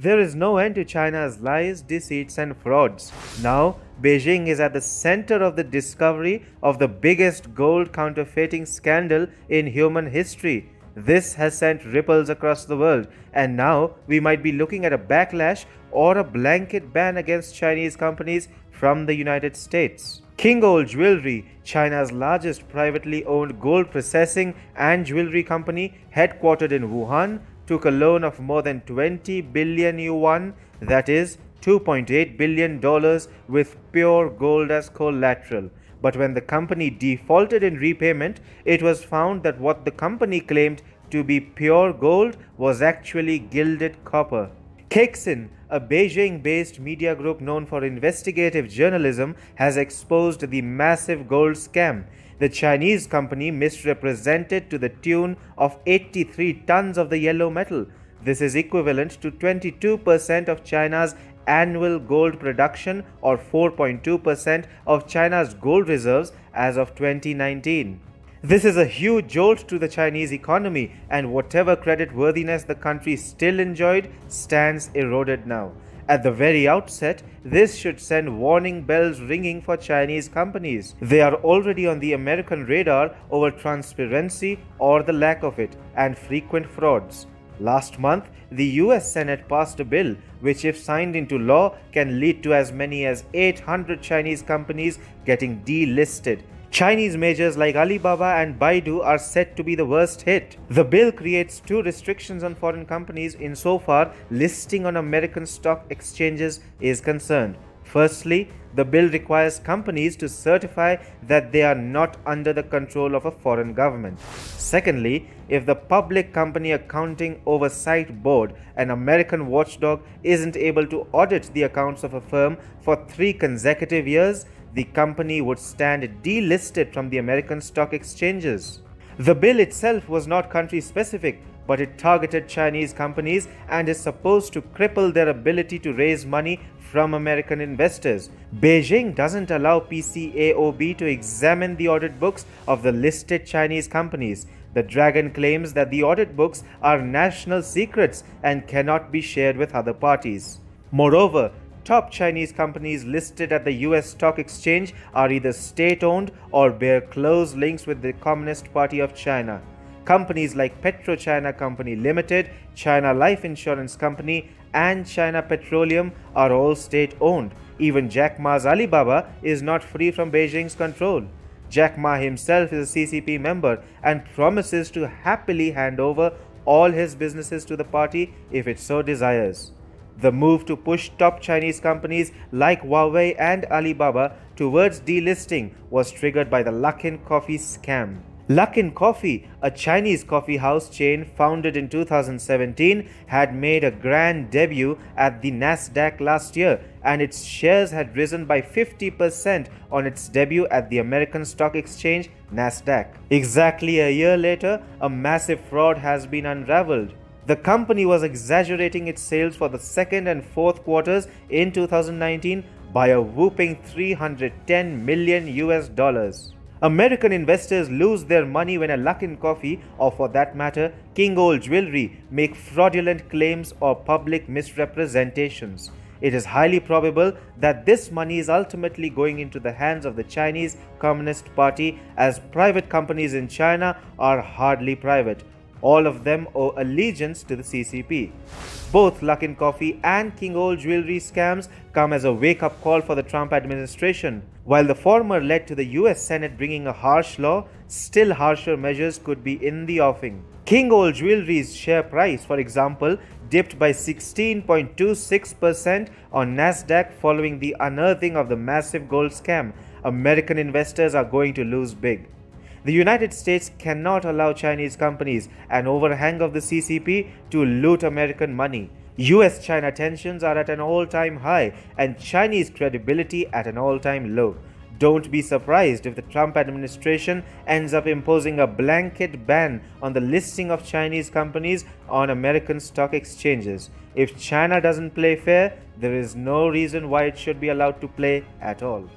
There is no end to China's lies, deceits, and frauds. Now, Beijing is at the center of the discovery of the biggest gold counterfeiting scandal in human history. This has sent ripples across the world, and now we might be looking at a backlash or a blanket ban against Chinese companies from the United States. King Gold Jewelry, China's largest privately owned gold processing and jewelry company headquartered in Wuhan, took a loan of more than 20 billion yuan, that is $2.8 billion with pure gold as collateral. But when the company defaulted in repayment, it was found that what the company claimed to be pure gold was actually gilded copper. Caixin, a Beijing based media group known for investigative journalism, has exposed the massive gold scam. The Chinese company misrepresented to the tune of 83 tons of the yellow metal. This is equivalent to 22% of China's annual gold production or 4.2% of China's gold reserves as of 2019. This is a huge jolt to the Chinese economy, and whatever credit worthiness the country still enjoyed stands eroded now. At the very outset, this should send warning bells ringing for Chinese companies. They are already on the American radar over transparency or the lack of it and frequent frauds. Last month, the US Senate passed a bill which, if signed into law, can lead to as many as 800 Chinese companies getting delisted Chinese majors like Alibaba and Baidu are said to be the worst hit. The bill creates two restrictions on foreign companies insofar listing on American stock exchanges is concerned. Firstly, the bill requires companies to certify that they are not under the control of a foreign government. Secondly, if the Public Company Accounting Oversight Board, an American watchdog, isn't able to audit the accounts of a firm for three consecutive years, the company would stand delisted from the American stock exchanges. The bill itself was not country specific, but it targeted Chinese companies and is supposed to cripple their ability to raise money from American investors. Beijing doesn't allow PCAOB to examine the audit books of the listed Chinese companies. The Dragon claims that the audit books are national secrets and cannot be shared with other parties. Moreover, top Chinese companies listed at the US Stock Exchange are either state owned or bear close links with the Communist Party of China. Companies like PetroChina Company Limited, China Life Insurance Company, and China Petroleum are all state owned. Even Jack Ma's Alibaba is not free from Beijing's control. Jack Ma himself is a CCP member and promises to happily hand over all his businesses to the party if it so desires. The move to push top Chinese companies like Huawei and Alibaba towards delisting was triggered by the Luckin Coffee scam. Luckin Coffee, a Chinese coffee house chain founded in 2017, had made a grand debut at the Nasdaq last year and its shares had risen by 50% on its debut at the American Stock Exchange Nasdaq. Exactly a year later, a massive fraud has been unraveled. The company was exaggerating its sales for the second and fourth quarters in 2019 by a whooping 310 million US dollars. American investors lose their money when a Luckin Coffee, or for that matter, King Gold Jewelry, make fraudulent claims or public misrepresentations. It is highly probable that this money is ultimately going into the hands of the Chinese Communist Party as private companies in China are hardly private. All of them owe allegiance to the CCP. Both Luckin Coffee and King Gold jewelry scams come as a wake up call for the Trump administration. While the former led to the US Senate bringing a harsh law, still harsher measures could be in the offing. King Gold Jewelry's share price, for example, dipped by 16.26% on Nasdaq following the unearthing of the massive gold scam. American investors are going to lose big. The United States cannot allow Chinese companies an overhang of the CCP to loot American money. US China tensions are at an all time high and Chinese credibility at an all time low. Don't be surprised if the Trump administration ends up imposing a blanket ban on the listing of Chinese companies on American stock exchanges. If China doesn't play fair, there is no reason why it should be allowed to play at all.